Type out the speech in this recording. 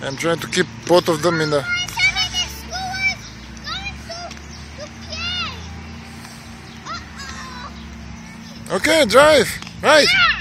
I'm trying to keep both of them in the... Okay, drive. Right. Yeah.